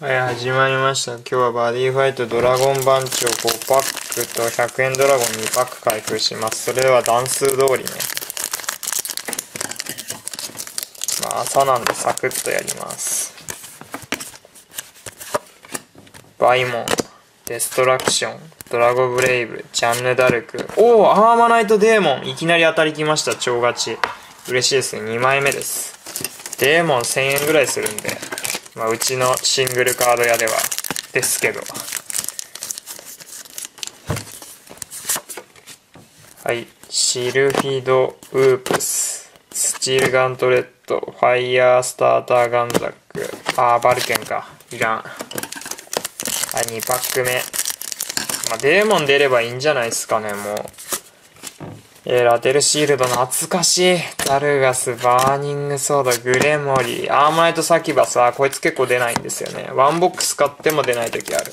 はい、始まりました。今日はバディファイトドラゴン番長を5パックと100円ドラゴン2パック開封します。それでは段数通りね。まあ朝なんでサクッとやります。バイモン、デストラクション、ドラゴブレイブ、ジャンヌダルク。おお、アーマナイトデーモン。いきなり当たりきました、超勝ち。嬉しいですね。2枚目です。デーモン1000円ぐらいするんで。まあ、うちのシングルカード屋ではですけど。はい。シルフィド・ウープス。スチールガントレット。ファイヤースターターガンザック。あーバルケンか。いらん。はい2パック目。まあデーモン出ればいいんじゃないですかねもう。えー、ラテルシールド懐かしい。ダルガス、バーニングソード、グレモリー、アーマナイトサキュバスはこいつ結構出ないんですよね。ワンボックス買っても出ない時ある。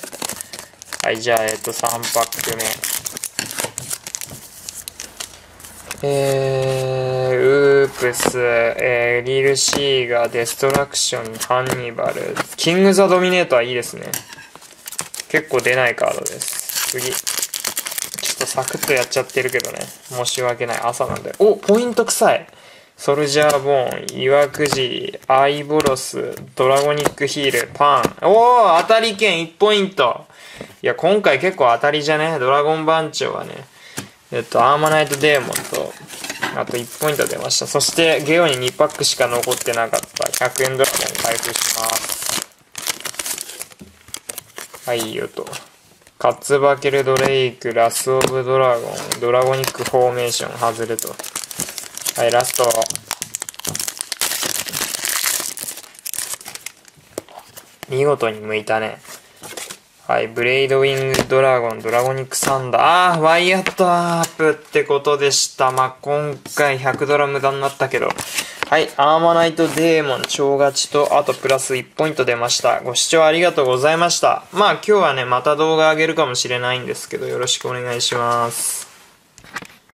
はい、じゃあ、えっと、3パック目。えー、ウープス、えー、リルシーガー、デストラクション、ハンニバル、キングザドミネートはいいですね。結構出ないカードです。次。サクッとやっちゃってるけどね。申し訳ない。朝なんで。おポイント臭いソルジャーボーン、イワクジー、アイボロス、ドラゴニックヒール、パン。おお当たり券1ポイントいや、今回結構当たりじゃね？ドラゴン番長はね。えっと、アーマナイトデーモンと、あと1ポイント出ました。そして、ゲオに2パックしか残ってなかった100円ドラゴン開封します。はい、いいよと。カッツバケルドレイク、ラスオブドラゴン、ドラゴニックフォーメーション外れと。はい、ラスト。見事に向いたね。はい、ブレイドウィングドラゴン、ドラゴニックサンダー。あー、ワイヤットアップってことでした。まあ、今回100ドラ無駄になったけど。はい、アーマナイトデーモン超勝ちと、あとプラス1ポイント出ました。ご視聴ありがとうございました。まあ今日はね、また動画上げるかもしれないんですけど、よろしくお願いします。